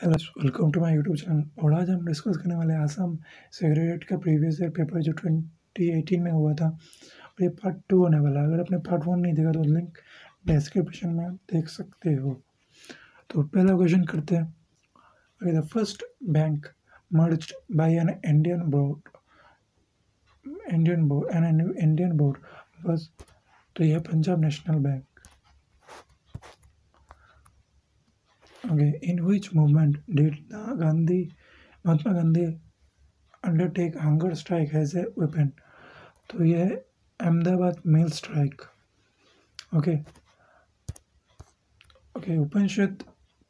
Hello welcome to my YouTube channel और आज हम डिस्कस करने वाले आसाम सेक्रेटरीट का प्रीवियस ईयर पेपर जो 2018 में हुआ था। और ये पार्ट टू होने वाला है। अगर आपने पार्ट वन नहीं देखा तो लिंक डिस्क्रिप्शन में आप देख सकते हो। तो पहला क्वेश्चन करते हैं। The first bank merge by an Indian board Indian board an Indian board बस तो यह Punjab National Bank Okay, in which movement did the Gandhi Mahatma Gandhi undertake hunger strike as a weapon? तो ये है Ahmedabad mail strike okay okay Upanishad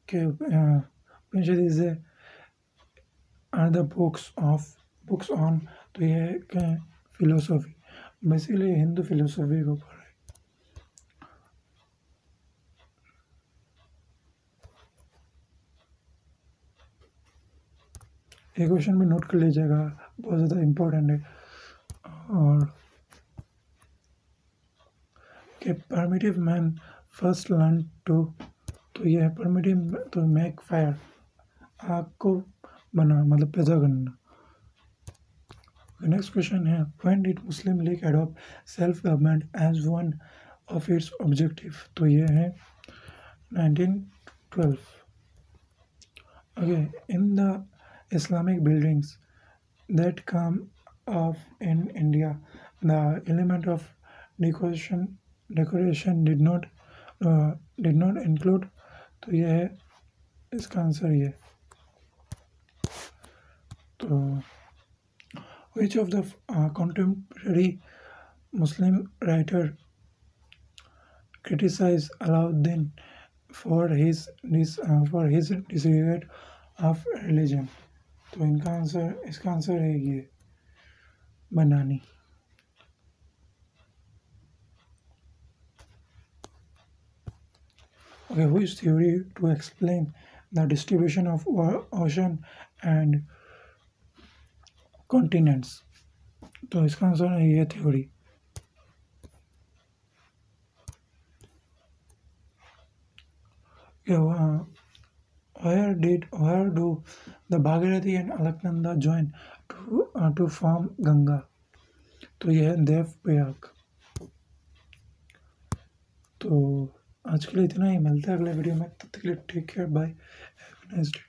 Upanishad is a are the books of books on तो ये है philosophy basically Hindu philosophy के ऊपर ये question भी नोट कर लीजिएगा, बहुत ज़्यादा इम्पोर्टेंट है। और के primitive man first learn to तो ये है परमिटिव तो मेक फायर आग को बना मतलब पैदा करना। नेक्स्ट क्वेश्चन है when did Muslim League adopt self government as one of its objective तो ये है 1912 okay in the Islamic buildings that come up in India. The element of decoration decoration did not uh, did not include तो ये है इसका answer ये तो which of the uh, contemporary Muslim writer criticized Alauddin for his this uh, for his disregard of religion तो इनका answer इसका answer है ये, बनानी। Okay who is theory to explain the distribution of ocean and continents तो इसका answer है ये थ्योरी क्या हुआ Where did where do the Bhagirathi and Alaknanda join to uh, to form Ganga? तो यह है देव प्रयाग तो आज के लिए इतना ही मिलता है अगले वीडियो में तब तक के लिए care bye bye have nice day